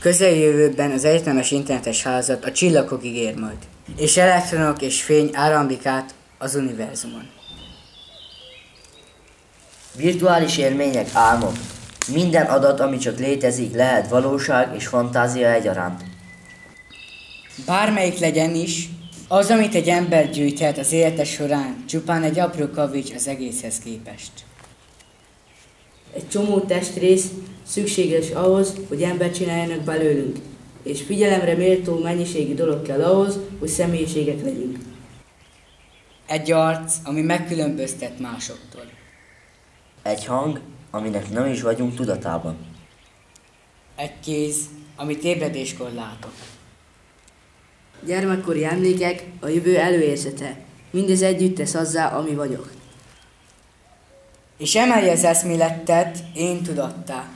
Közeljövőben az egyetemes internetes házat a csillagokig ér majd, és elektronok és fény áramlik át az univerzumon. Virtuális élmények, álmok. Minden adat, ami csak létezik, lehet valóság és fantázia egyaránt. Bármelyik legyen is, az, amit egy ember gyűjthet az élete során, csupán egy apró kavics az egészhez képest. Egy csomó testrész szükséges ahhoz, hogy ember csináljanak belőlünk, és figyelemre méltó mennyiségi dolog kell ahhoz, hogy személyiségek legyünk. Egy arc, ami megkülönböztet másoktól. Egy hang, aminek nem is vagyunk tudatában. Egy kéz, amit ébredéskor látok. Gyermekkori emlékek a jövő előérzete. Mindez együtt tesz azzá, ami vagyok. És emelje az eszméletet én tudattá,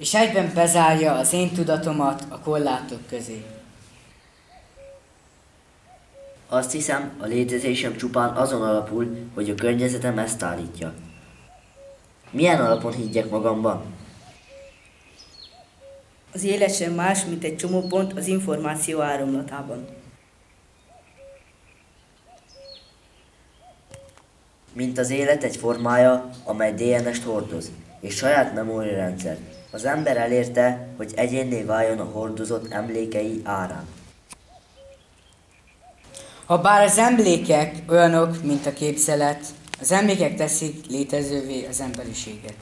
és egyben bezárja az én tudatomat a korlátok közé. Azt hiszem, a létezésem csupán azon alapul, hogy a környezetem ezt állítja. Milyen alapon higgyek magamban? Az élet sem más, mint egy csomó pont az információ áramlatában. Mint az élet egy formája, amely DNS-t hordoz, és saját memóriarendszer. Az ember elérte, hogy egyénné váljon a hordozott emlékei árán. Ha bár az emlékek olyanok, mint a képzelet, az emlékek teszik létezővé az emberiséget.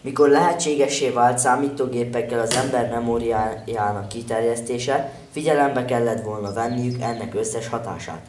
Mikor lehetségessé vált számítógépekkel az ember memóriájának kiterjesztése, figyelembe kellett volna venniük ennek összes hatását.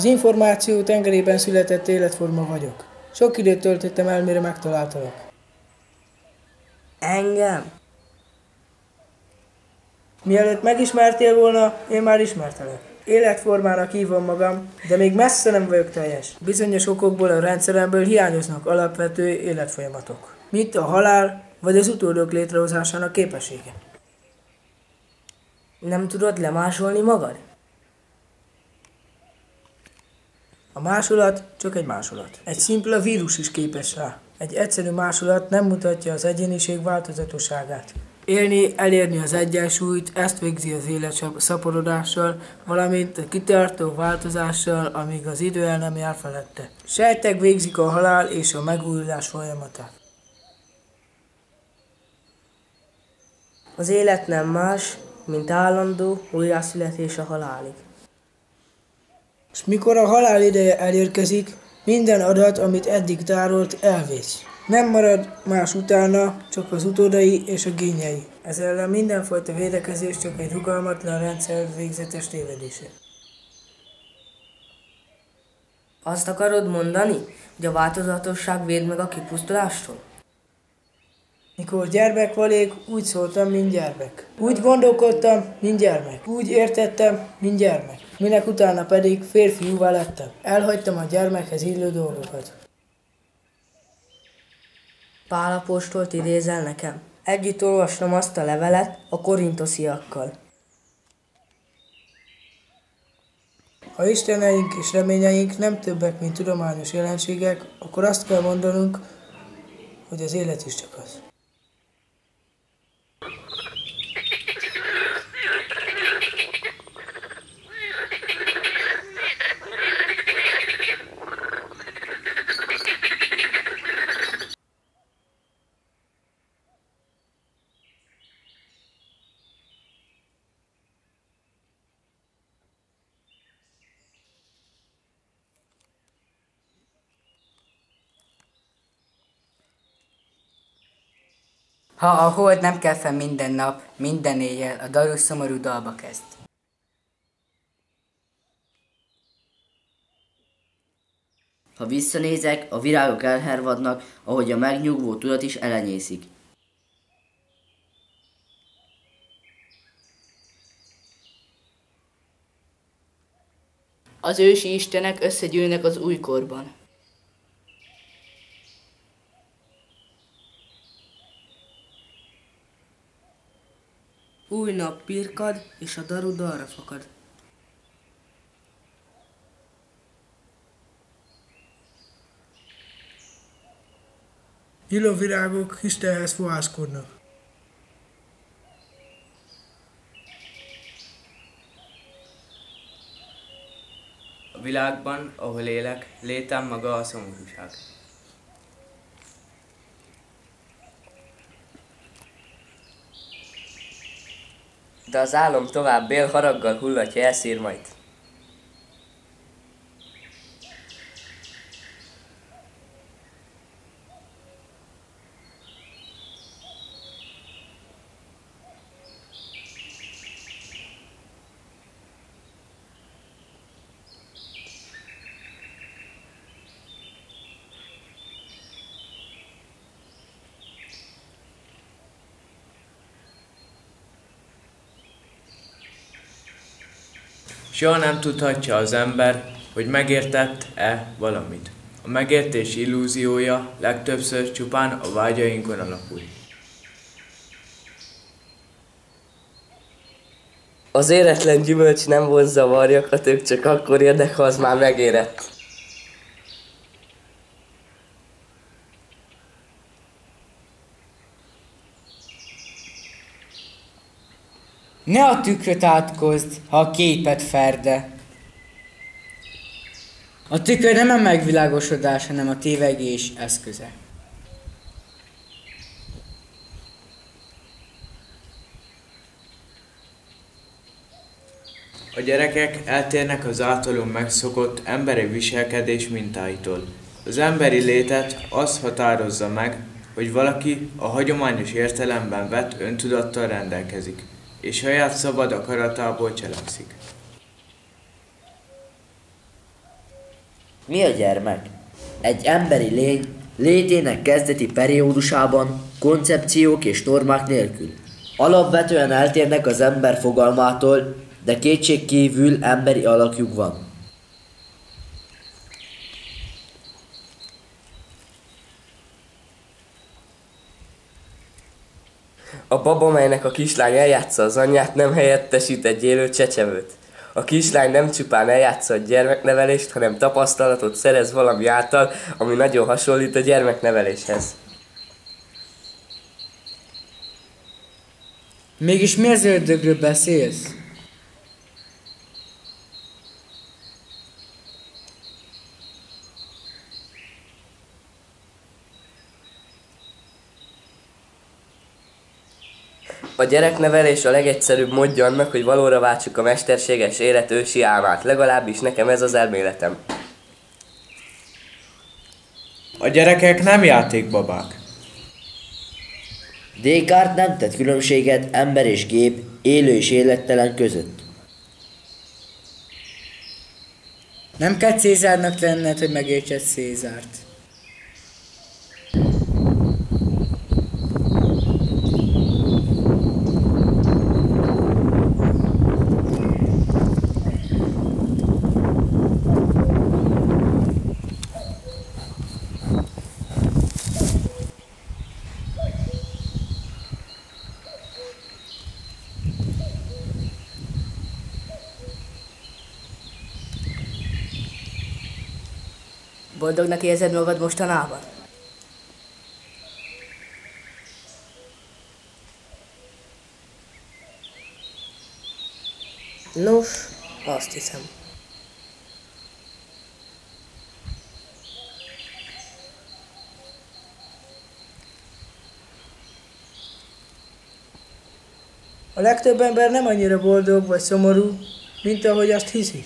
Az információ tengerében született életforma vagyok. Sok időt töltöttem el, mire megtaláltalak. Engem? Mielőtt megismertél volna, én már ismertelek. Életformának hívom magam, de még messze nem vagyok teljes. Bizonyos okokból a rendszeremből hiányoznak alapvető életfolyamatok, mint a halál vagy az utódok létrehozásának képessége. Nem tudod lemásolni magad? A másolat csak egy másolat. Egy szimpla vírus is képes rá. Egy egyszerű másolat nem mutatja az egyéniség változatosságát. Élni, elérni az egyensúlyt, ezt végzi az élet szaporodással, valamint a kitartó változással, amíg az idő el nem jár felette. Sejtek végzik a halál és a megújulás folyamatát. Az élet nem más, mint állandó újjászületés a halálig. És mikor a halál ideje elérkezik, minden adat, amit eddig tárolt, elvész. Nem marad más utána, csak az utódai és a gényei. Ez ellen mindenfajta védekezés csak egy rugalmatlan rendszer végzetes tévedése. Azt akarod mondani, hogy a változatosság véd meg a kipusztulástól? Mikor gyermek valék, úgy szóltam, mint gyermek. Úgy gondolkodtam, mint gyermek. Úgy értettem, mint gyermek. Minek utána pedig férfiúvá lettem. Elhagytam a gyermekhez illő dolgokat. Pálapostolt idézel nekem. Együtt olvastam azt a levelet a korintosziakkal. Ha isteneink és reményeink nem többek, mint tudományos jelenségek, akkor azt kell mondanunk, hogy az élet is csak az. Ha a hold nem kell fel minden nap, minden éjjel, a dalus szomorú dalba kezd. Ha visszanézek, a virágok elhervadnak, ahogy a megnyugvó tudat is elenyészik. Az ősi istenek összegyűlnek az újkorban. Új nap pirkad, és a daru dalra fakad. Nyíló virágok Istenhez fohászkodnak. A világban, ahol élek, létem maga a szomorúság. De az álom tovább él, haraggal hullatja elszír Soha nem tudhatja az ember, hogy megértett-e valamit. A megértés illúziója legtöbbször csupán a vágyainkon alapul. Az éretlen gyümölcs nem vonzza a varjakat, ők csak akkor érdek, ha az már megérett. Ne a tükröt átkozd, ha a képet ferde. A tükör nem a megvilágosodás, hanem a tévegés eszköze. A gyerekek eltérnek az általunk megszokott emberi viselkedés mintáitól. Az emberi létet az határozza meg, hogy valaki a hagyományos értelemben vett öntudattal rendelkezik, és saját szabad akaratából cselekszik. Mi a gyermek? Egy emberi lény létének kezdeti periódusában koncepciók és normák nélkül. Alapvetően eltérnek az ember fogalmától, de kétség kívül emberi alakjuk van. A baba, melynek a kislány eljátsza az anyját, nem helyettesít egy élő csecsemőt. A kislány nem csupán eljátsza a gyermeknevelést, hanem tapasztalatot szerez valami által, ami nagyon hasonlít a gyermekneveléshez. Mégis mi az ördögről beszélsz? A gyereknevelés a legegyszerűbb módja annak, hogy valóra váltsuk a mesterséges élet ősi álmát. Legalábbis nekem ez az elméletem. A gyerekek nem játékbabák. Descartes nem tett különbséget ember és gép, élő és élettelen között. Nem kell Cézárnak lenned, hogy megértsed Cézárt. Boldognak érzed magad mostanában? Nos, azt hiszem. A legtöbb ember nem annyira boldog vagy szomorú, mint ahogy azt hiszi.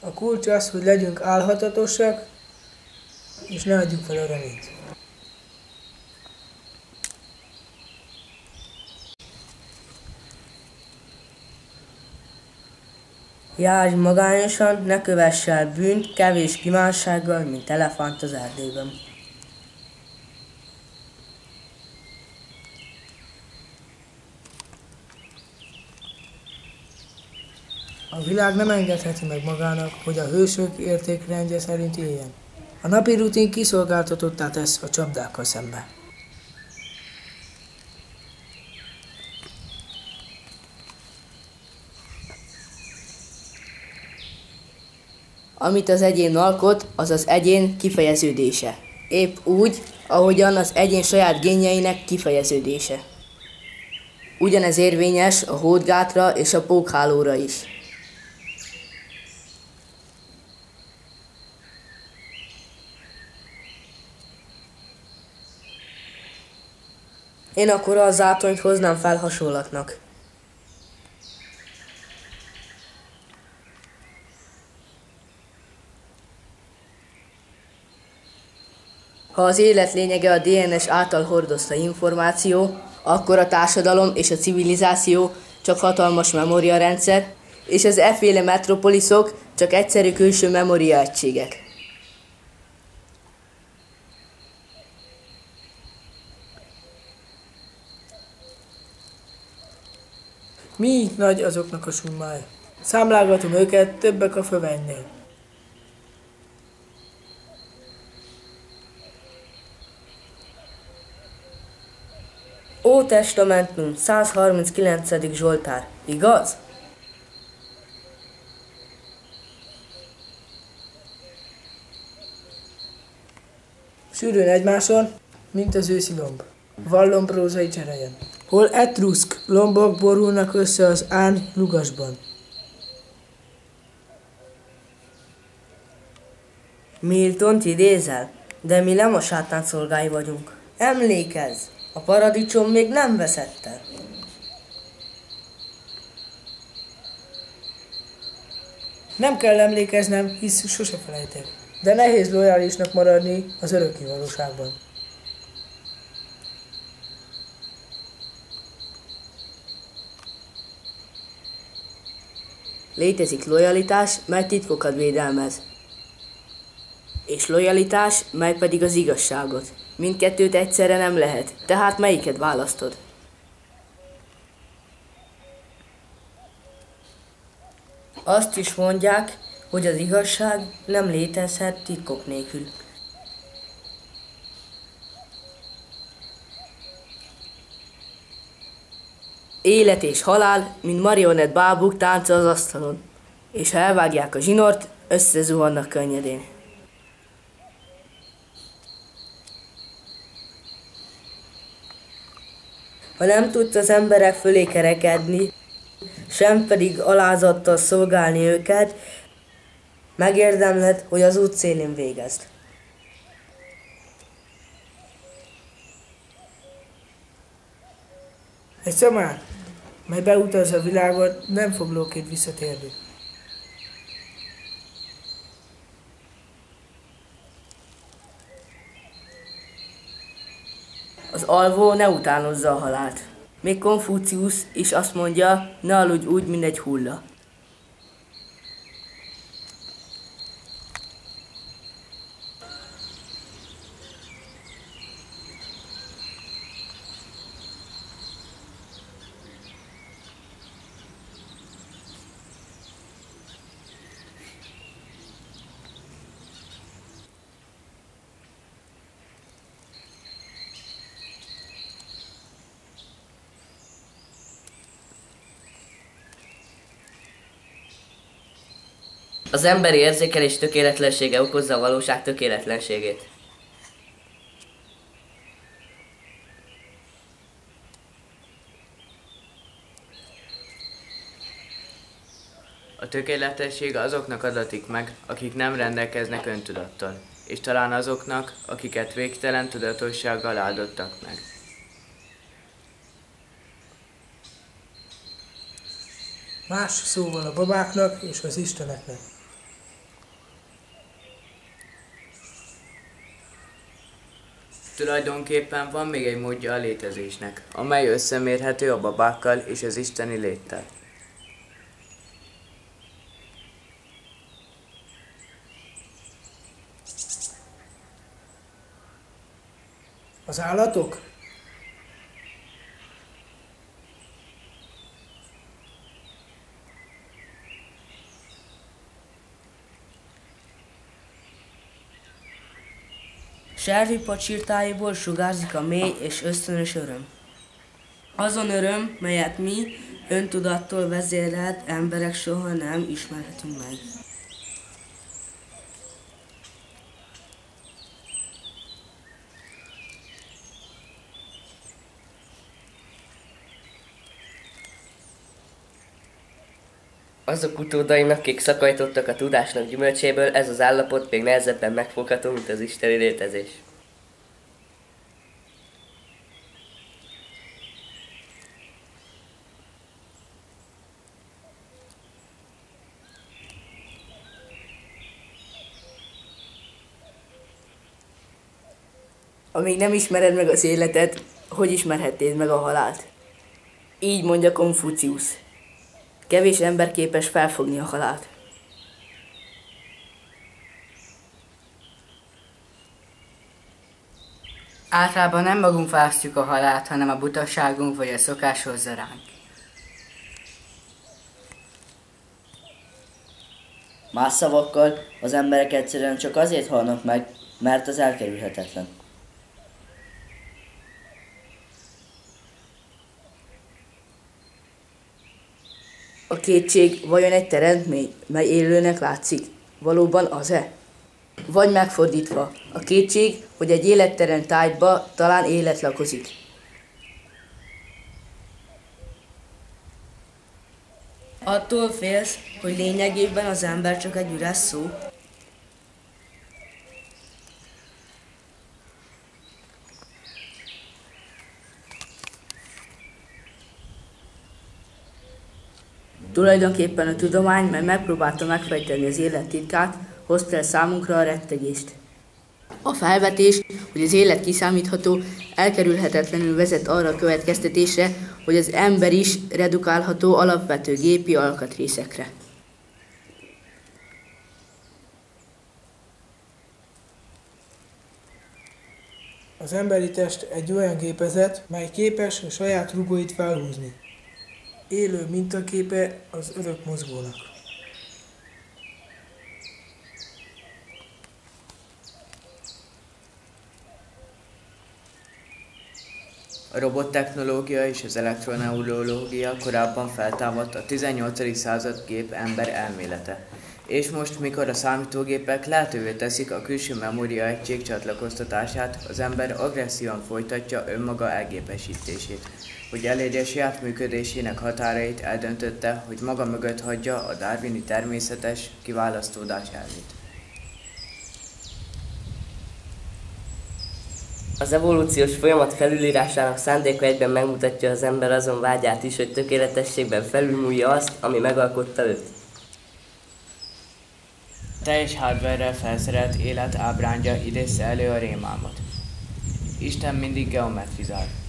A kulcs az, hogy legyünk álhatatosak, és ne adjuk fel a reményt. Járj magányosan, ne kövess el bűnt, kevés kívánsággal, mint elefánt az erdőben. A világ nem engedheti meg magának, hogy a hősök értékrendje szerint éljen. A napi rutin kiszolgáltatottá tesz a csapdákkal szembe. Amit az egyén alkot, az az egyén kifejeződése. Épp úgy, ahogyan az egyén saját génjeinek kifejeződése. Ugyanez érvényes a hódgátra és a pókhálóra is. Én akkor a zátonyt hoznám fel hasonlatnak. Ha az élet lényege a DNS által hordozta információ, akkor a társadalom és a civilizáció csak hatalmas memóriarendszer, és az efféle metropoliszok csak egyszerű külső memóriaegységek. Mi nagy azoknak a summája? Számlálgatom őket, többek a fövennél. Ó testamentum, 139. Zsoltár, igaz? Sűrűn egymáson, mint az őszi lomb. Vallon prózai cserejen. Hol etruszk lombok borulnak össze az án lugasban. Miltont idézel? De mi nem a sátán szolgái vagyunk. Emlékezz, a paradicsom még nem veszett el. Nem kell emlékeznem, hisz sose felejtek. De nehéz lojálisnak maradni az örökké valóságban. Létezik lojalitás, mely titkokat védelmez. És lojalitás, mely pedig az igazságot. Mindkettőt egyszerre nem lehet, tehát melyiket választod? Azt is mondják, hogy az igazság nem létezhet titkok nélkül. Élet és halál, mint marionett bábuk tánca az asztalon. És ha elvágják a zsinort, összezuhannak könnyedén. Ha nem tudsz az emberek fölé kerekedni, sem pedig alázattal szolgálni őket, megérdemled, hogy az út szélén végezd. Egy szamár, mely beutaz a világot, nem fog lóként visszatérni. Az alvó ne utánozza a halált. Még Konfucius is azt mondja, ne aludj úgy, mint egy hulla. Az emberi érzékelés tökéletlensége okozza a valóság tökéletlenségét. A tökéletesség azoknak adatik meg, akik nem rendelkeznek öntudattal, és talán azoknak, akiket végtelen tudatossággal áldottak meg. Más szóval a babáknak és az isteneknek. Tulajdonképpen van még egy módja a létezésnek, amely összemérhető a babákkal és az isteni léttel. Az állatok? Servi pacsirtáiból sugárzik a mély és ösztönös öröm. Azon öröm, melyet mi, öntudattól vezérelt emberek soha nem ismerhetünk meg. Azok utódainak, akik szakajtottak a tudásnak gyümölcséből, ez az állapot még nehezebben megfogható, mint az isteni létezés. Amíg nem ismered meg az életet, hogy ismerhetnéd meg a halált? Így mondja Konfucius. Kevés ember képes felfogni a halált. Általában nem magunk választjuk a halált, hanem a butaságunk vagy a szokás hozza ránk. Más szavakkal az emberek egyszerűen csak azért halnak meg, mert az elkerülhetetlen. A kétség vajon egy teremtmény, mely élőnek látszik? Valóban az-e? Vagy megfordítva, a kétség, hogy egy életteren tájba talán élet lakozik. Attól félsz, hogy lényegében az ember csak egy üres szó? Tulajdonképpen a tudomány, mely megpróbálta megfejteni az élet titkát, hozta el számunkra a rettegést. A felvetés, hogy az élet kiszámítható, elkerülhetetlenül vezet arra a következtetésre, hogy az ember is redukálható alapvető gépi alkatrészekre. Az emberi test egy olyan gépezet, mely képes a saját rugóit felhúzni. Élő mintaképe az örök mozgónak. A robottechnológia és az elektroneurológia korábban feltámadt a 18. század gép ember elmélete. És most, mikor a számítógépek lehetővé teszik a külső memória egység csatlakoztatását, az ember agresszióan folytatja önmaga elgépesítését. Hogy elérje saját működésének határait, eldöntötte, hogy maga mögött hagyja a darwini természetes kiválasztódás elvét. Az evolúciós folyamat felülírásának szándéka egyben megmutatja az ember azon vágyát is, hogy tökéletességben felülmúlja azt, ami megalkotta őt. Teljes hardware felszerelt élet ábrándja idézze elő a rémálmat. Isten mindig geometrizál.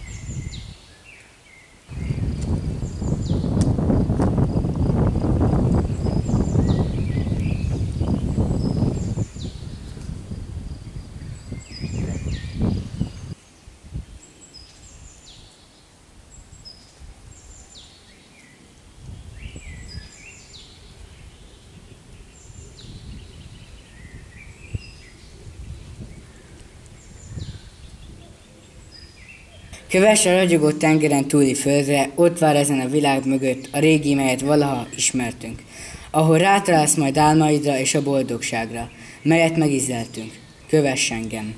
Kövess a ragyogó tengeren túli földre, ott vár ezen a világ mögött a régi, melyet valaha ismertünk, ahol rátalálsz majd álmaidra és a boldogságra, melyet megízeltünk. Kövess engem!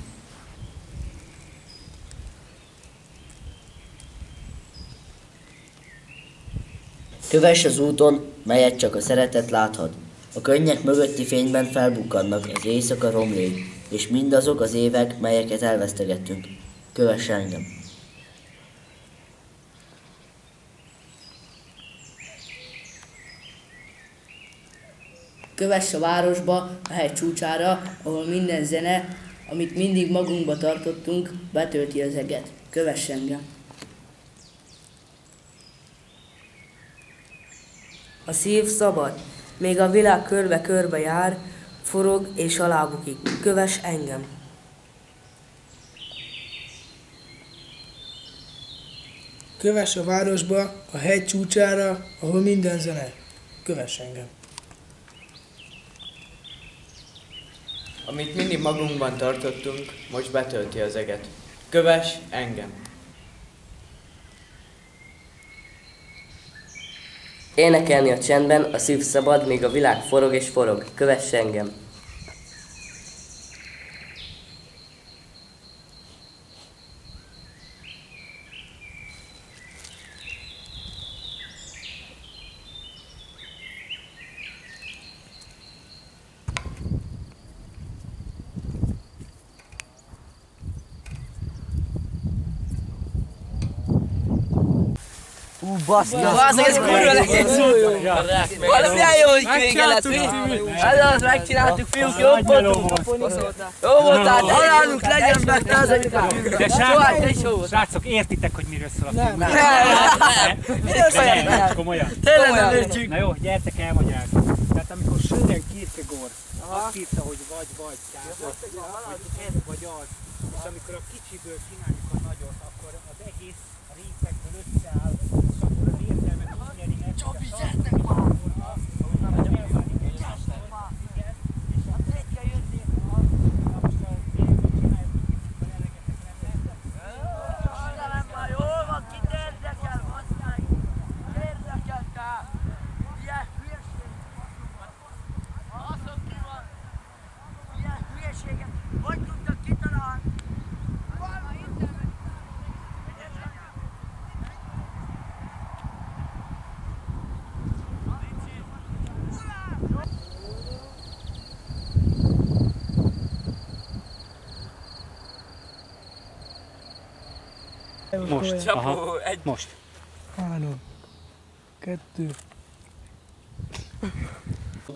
Kövess az úton, melyet csak a szeretet láthat. A könnyek mögötti fényben felbukkannak az éjszaka romlé, és mindazok az évek, melyeket elvesztegettünk. Kövess engem! Kövess a városba, a hegy csúcsára, ahol minden zene, amit mindig magunkba tartottunk, betölti az eget. Kövess engem! A szív szabad, még a világ körbe-körbe jár, forog és alábukik. Kövess engem! Kövess a városba, a hegy csúcsára, ahol minden zene. Kövess engem! Amit mindig magunkban tartottunk, most betölti az eget. Kövess engem! Énekelni a csendben, a szív szabad, míg a világ forog és forog. Kövess engem! Bazdmeg, ez kurva lesz! Valami jó, hogy krégelet, mi? Ez az, megcsináltuk, fiúk, jó voltunk. Jó voltál, halálunk legyen meg, te az, amit De srácok, srácok, értitek, hogy miről szól a film? Nem, De nem, komolyan. Tényleg nem értjük. Na jó, gyertek elmagyarázni. Tehát amikor Sören Kierkegaard azt írta, hogy vagy vagy, tehát hogy ez vagy az, és amikor a kicsiből csináljuk a nagyot, akkor az egész a részekből összeáll, és akkor az értelmet úgy nyeri meg, hogy a figyeltek már! Most. Aha. Most. Három. Kettő.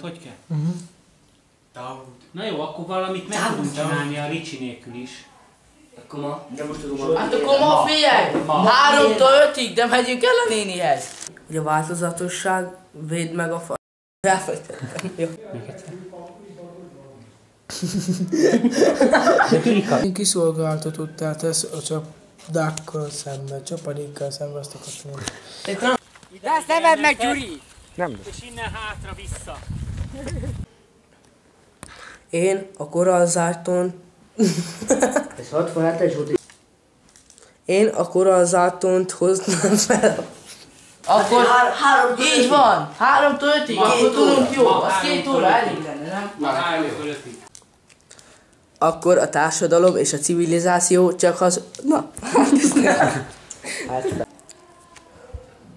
Hogy kell? Uh-huh. Na jó, akkor valamit meg tudunk csinálni a Ricsi nélkül is. Akkor ma, de most tudom Hát akkor ma figyelj! Háromtól ötig, de megyünk el a nénihez. Hogy a változatosság véd meg a fa... Elfejtettem. Jó. Én kiszolgáltatottá tesz a csapdákkal szemben, csapadékkal szemben azt akartam mondani. De ezt ne vedd meg, Gyuri! Nem. És innen hátra vissza. Én a korallzárton... Ez 67-es volt, Én a korallzátont hoznám fel. Akkor így van, háromtól ötig, akkor tudunk jó, az két óra elég lenne, nem? Na, háromtól ötig. Akkor a társadalom és a civilizáció csak az... Na,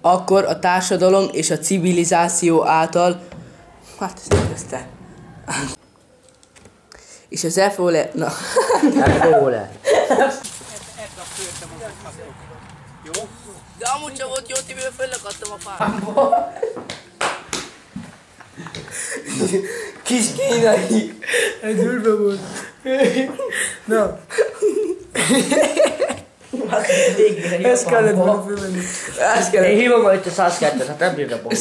Akkor a társadalom és a civilizáció által... Hát, ezt elkezdte. És az FOLE... Na, F-ole. de amúgy sem volt jó, Tiből föllakadtam a fára. Kis kínai. Ez durva volt. Na, ezt kellett volna fölvenni. Ezt kell. Én hívom majd a 102-et, hát nem bírna bom.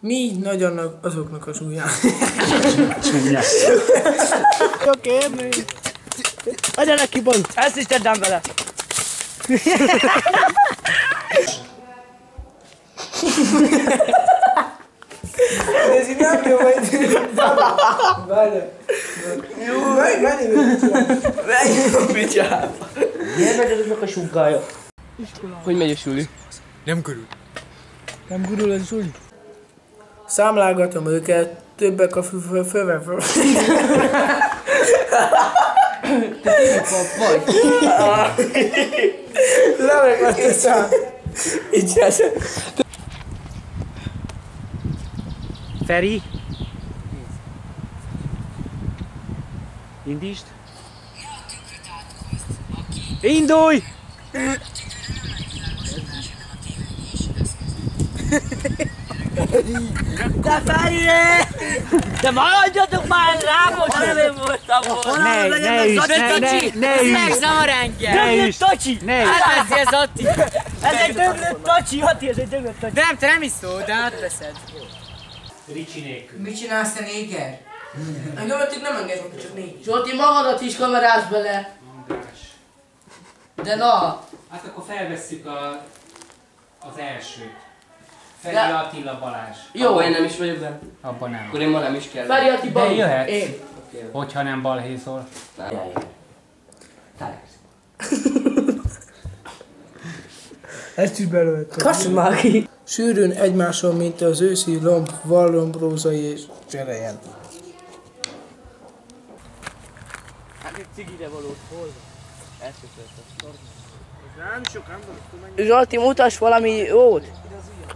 Mi nagy annak azoknak a súlyán. Adja neki bont. Ezt is tedd vele. Ez nem jó, hogy... Várj. Jó. Menj, menj, menj. Miért azoknak a sunkája? Hogy megy a suli? Nem gurul ez úgy? Számlálgatom őket, többek a föve föl. Lemegett a szám. Így ez. Feri. Indítsd. Indulj! De Feri! De maradjatok már rá, most nem én voltam volna. Ne, ne üss, ne, ne, ne üss! Megzavar engem. Ne üss! Tocsi! Ne üss! Átveszi ez Atti! Ez egy döglött tocsi, Atti, ez egy döglött tocsi. De nem, te nem is szól, de átveszed. Ricsi nélkül. Mit csinálsz te néger? Engem ötig nem engedj, Atti, csak négy. Zsolti, magadat is kamerázz bele. András. De na, Hát akkor felvesszük a, az elsőt. Feri De- Attila Balázs. Jó, én nem is vagyok benne. Abban nem. Akkor én ma nem is kell. Feri Attila. De jöhetsz. Én. Hogyha nem balhézol. Ezt is belőtt. Kassad már ki. Sűrűn egymáson, mint az őszi lomb, vallomrózai és cserejen. Hát egy cigire való hol Zsolti, mutass valami jót.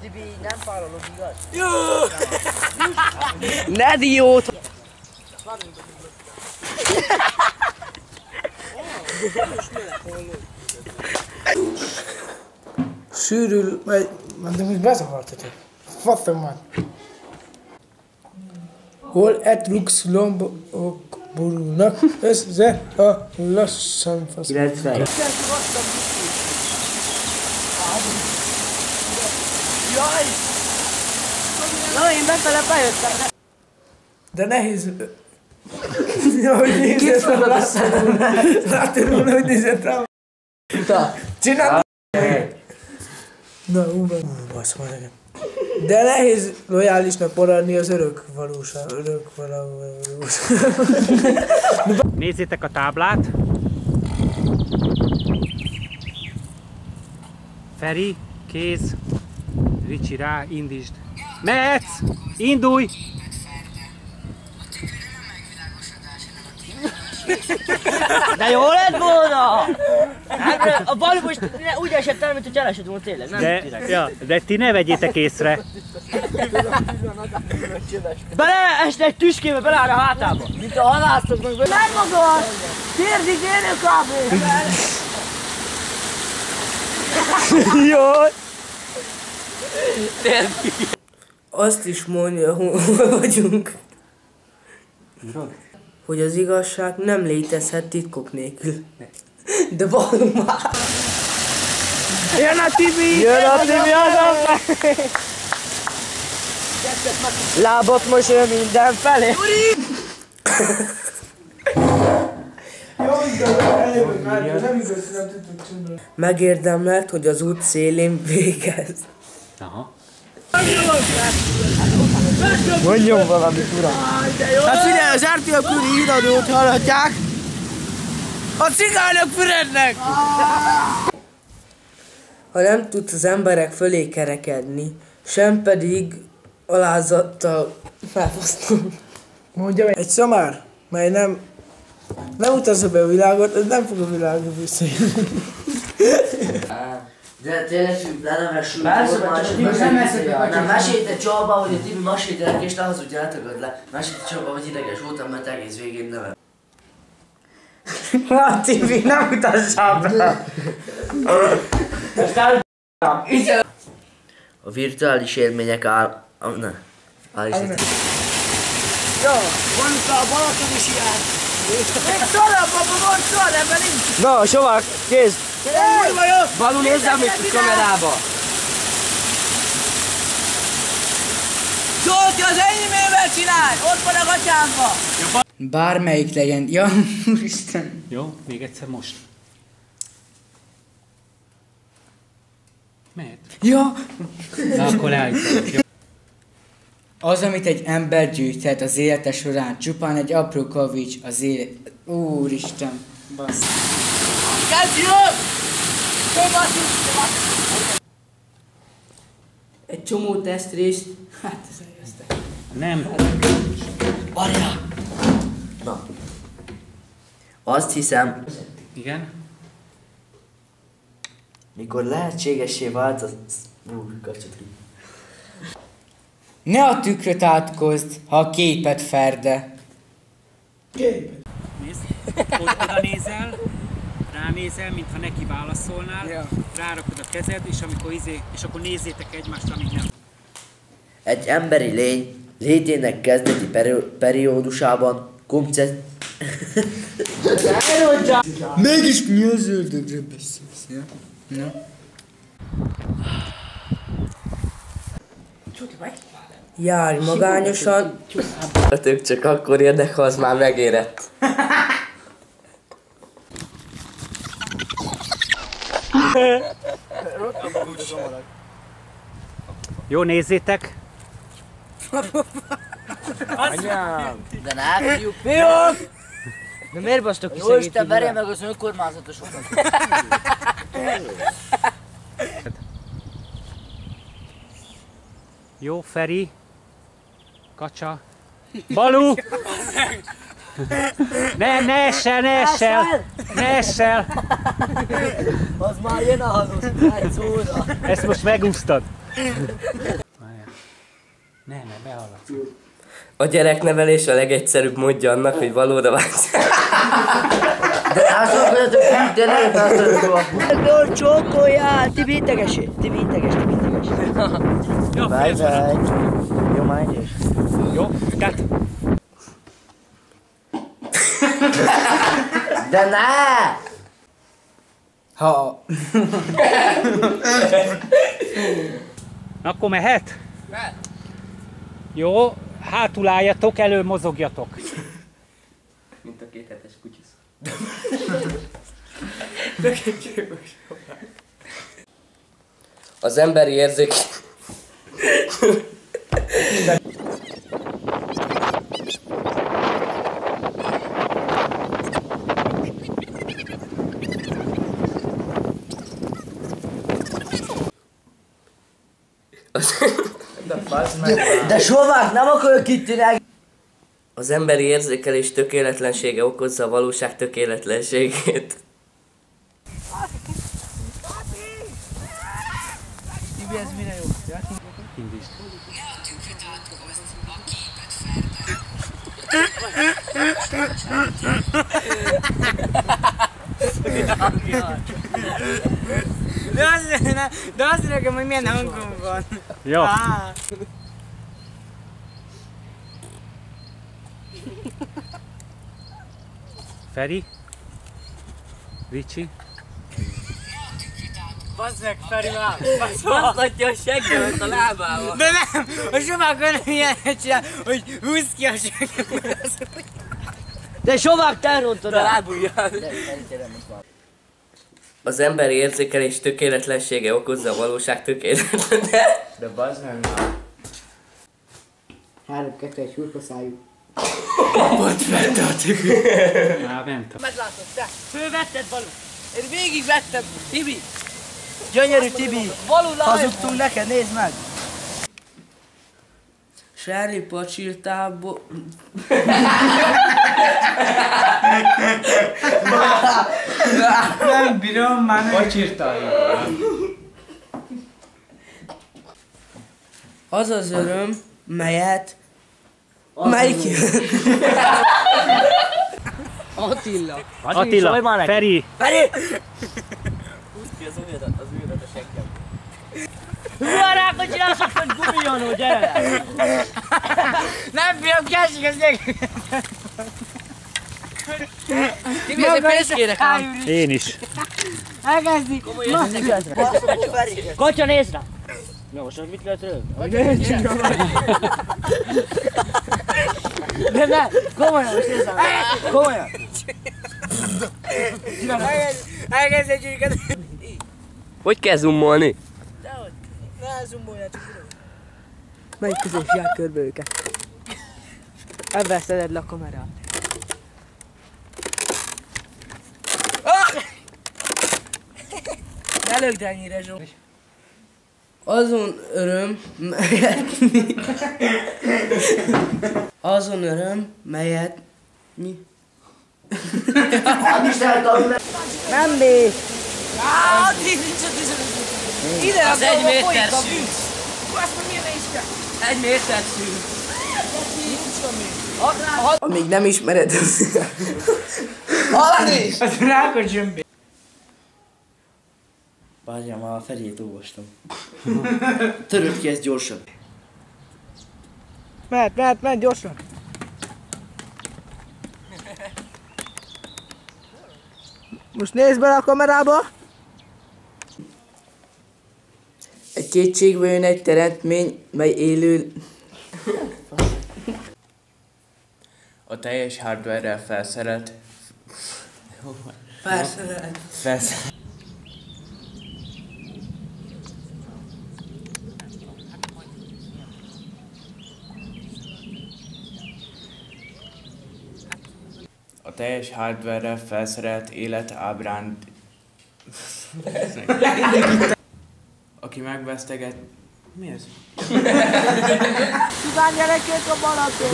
Tibi, nem párolog, igaz? Ne diót! Sűrűn egy... De most bezavartatok. Faszom már. Hol etrux lombok borulnak össze a lassan fasz. 90. Na, én befele bejöttem. De nehéz... Ja, hogy nézett rám. Látod volna, hogy nézett rám. Csinálj! Na, ú, ú, basz, meg. De nehéz lojálisnak maradni az örök valóság, örök valóság. Nézzétek a táblát. Feri, kéz, Ricsi rá, indítsd. Mehetsz! Indulj! De jó lett volna! Hát, a bal most úgy esett el, mint hogy elesett volna tényleg, nem De, ja, de ti ne vegyétek észre. Beleesne egy tüskébe, beleáll a hátába. Mint a halászok meg bele. Megmagad! Térdig érő kávé! Azt is mondja, hol hol vagyunk. Hogy az igazság nem létezhet titkok nélkül. De vallunk már! Jön a Tibi! Jön a Tibi az Lábot mosol mindenfelé! Megérdemled, hogy az út szélén végez. Aha. Hát figyelj, az RTL Kuri híradót hallhatják. A cigányok fürednek! Ha nem tudsz az emberek fölé kerekedni, sem pedig alázattal felfosztani. Mondja meg. Egy szamár, mely nem, nem utazza be a világot, az nem fog a világot visszajönni. De tényleg lenemes Persze, csak nem eszik a Nem, mesélte Csaba, hogy a Tibi masételek és te hazudja, letagad le. Mesélte Csaba, hogy ideges voltam, mert egész végén nem. A Tibi, nem utassál be! A virtuális élmények áll... A, ne. Állítsd. Na, Sovák, kézd! Balul nézzem itt a kamerába! Zsolti, az enyémével csinálj! Ott van a gatyámba! Bármelyik legyen. Ja, úristen. Jó, még egyszer most. Mehet. Ja, Na, akkor leállítom. Az, amit egy ember gyűjthet az élete során, csupán egy apró kavics az élet... Úristen, bassz. Egy csomó tesztrészt. Hát ez. Nem. Na. Azt hiszem, Igen. mikor lehetségessé vált az... Ú, kapcsolat ki. Ne a tükröt átkozd, ha a képet ferde. Nézd. Oda, nézel, ránézel, mintha neki válaszolnál, Ja. rárakod a kezed, és amikor izé, és akkor nézzétek egymást, amíg nem. Egy emberi lény létének kezdeti peri- periódusában koncept... Mégis mi az ördögre beszélsz, ja? Na. Járj magányosan, Hát ők csak akkor jönnek, ha az már megérett. Jó, nézzétek. De ne. Fiúk! De miért basztok ki Jó Isten, verje meg az önkormányzatosokat. Jó, Feri. Kacsa. Balú! Ne, ne essel, ne essel! Ne essel! Az már jön a szóra. Ezt most megúsztad. Ne, ne, behaladsz. A gyereknevelés a legegyszerűbb módja annak, hogy valóra vágsz. De elszolgáljatok fiúk, de ne felszóljatok. Megdől csókoljál! Tibi integesé! Tibi integes, Jó, Bye bye. Jó, majd is. Jó, cut. De ne! Ha Akkor mehet? Jó, hátul álljatok, elő mozogjatok. Mint a két hetes kutyisz. Az emberi érzék... De sovák, nem akarok itt ide. Az emberi érzékelés tökéletlensége okozza a valóság tökéletlenségét. De azt, ne, nekem, hogy milyen hangom van. Jó. Feri? Ricsi? Bazd meg, Feri már. Basztatja a seggemet a lábával. De nem, a sovák olyan ilyenet csinál, hogy húzd ki a seggemet. De sovák, te rontod A el. lábujjal. Az emberi érzékelés tökéletlensége okozza a valóság tökéletlenséget. De bazd meg már. három, kettő, egy hurkaszájú. Á, ment. Meglátod, te. Fölvetted, Balú. Én végig vettem. Tibi. Gyönyörű Tibi. Balú, hazudtunk neked, nézd meg. Sherry pacsirtából... Nem bírom már. Az az öröm, melyet... Melyik? Attila. Attila, Feri, Feri. Huarákat csinálsz, hogy gumijonó, gyere! Nem bírom, keresik az ég. Tibi, ezért pénzt kérek ám. én is. Elkezdi. Kocsa, nézd rá! Na most mit lehet rögni? De ne, komolyan, most nézd rá! Komolyan! Elkezdi egy. Hogy kell zoomolni? Ne zumbuljátok. Melyik közös jár körbe őket? Ebben szeded le a kamerát. Ne lögd ennyire, Zsó. Azon öröm, melyet mi... Azon öröm, melyet mi... Nem bír. Á, nincs a. Ide Az egy méter a szűk. ezt meg milyen is kell. Egy méter szűk. Amíg nem ismered az... Az rákos zsömbé. Várjál, már a Ferét olvastam. Töröd ki ezt gyorsan. Mehet, mehet, mehet, gyorsan. Most nézd bele a kamerába. kétségbe jön egy teremtmény, mely élő... A teljes hardware-rel felszerelt... Felszerelt. Felszerelt. A teljes hardware-rel felszerelt élet ábránd... Aki megveszteget... Mi ez? Cigány gyerekek a Balaton.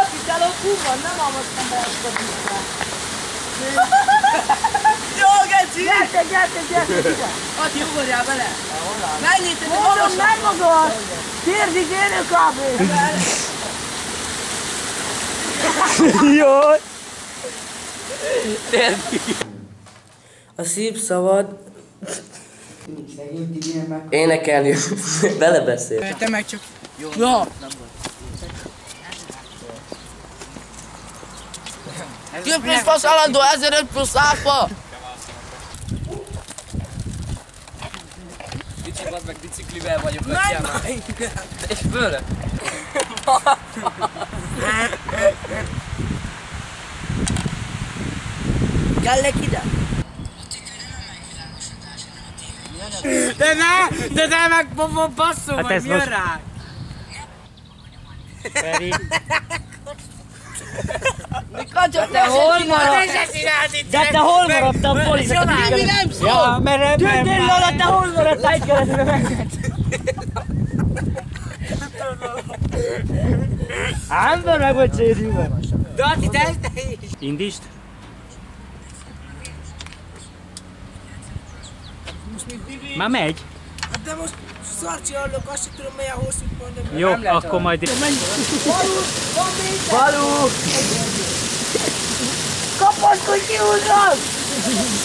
Aki telokú van, nem avattam be ezt a tisztát. Jó, geci! Gyertek, gyertek, gyertek ide! Ati, ugorjál bele! Menjél, te Mondom, nem magad! Térdig érő kb. A szív szavad Szegény Tibinek meg... Énekelni, belebeszél. Te meg csak... Jó! Két plusz fasz alandó, 1005 plusz áfa! Kicsit az meg biciklivel vagyok, ötjál És fölre. Kellek ide? De ne! De ne meg basszol, hát vagy mi most... rá? Feri. Mikor te hol marad? De te hol maradtál, Poli? Tibi nem szól! Ja, mert... Tűntél alatt, te hol maradtál? Egy keresztbe meg. Ember meg vagy cédülve. De Ati, te Indist. Már megy? Hát de most szarcsi hallok, azt sem tudom milyen hosszút mondani. Jó, akkor majd... Kapaszkodj ki húzzad!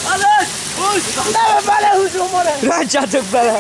Alatt! Húzz! Nem, belehúzom, marad! Ráncsátok bele!